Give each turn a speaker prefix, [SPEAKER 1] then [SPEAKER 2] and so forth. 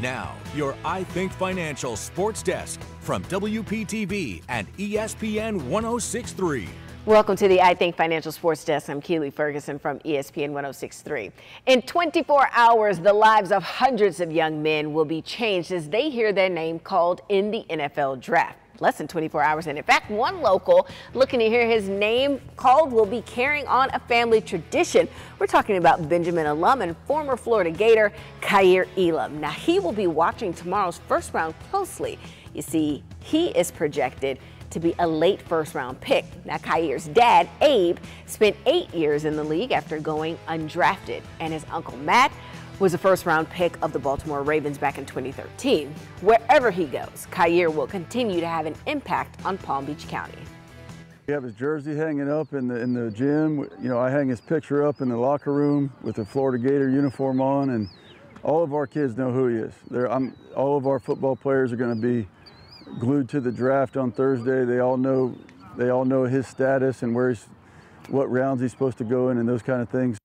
[SPEAKER 1] Now, your I Think Financial Sports Desk from WPTV and ESPN 1063.
[SPEAKER 2] Welcome to the I Think Financial Sports Desk. I'm Keely Ferguson from ESPN 1063. In 24 hours, the lives of hundreds of young men will be changed as they hear their name called in the NFL draft. Less than 24 hours. And in fact, one local looking to hear his name called will be carrying on a family tradition. We're talking about Benjamin alum and former Florida Gator, Kaiir Elam. Now, he will be watching tomorrow's first round closely. You see, he is projected to be a late first round pick. Now, Kaiir's dad, Abe, spent eight years in the league after going undrafted, and his uncle Matt was a first round pick of the Baltimore Ravens back in 2013. Wherever he goes, Kaiir will continue to have an impact on Palm Beach County.
[SPEAKER 3] We have his jersey hanging up in the in the gym. You know, I hang his picture up in the locker room with the Florida Gator uniform on, and all of our kids know who he is. They're, I'm, all of our football players are going to be glued to the draft on Thursday. They all know they all know his status and where he's, what rounds he's supposed to go in, and those kind of things.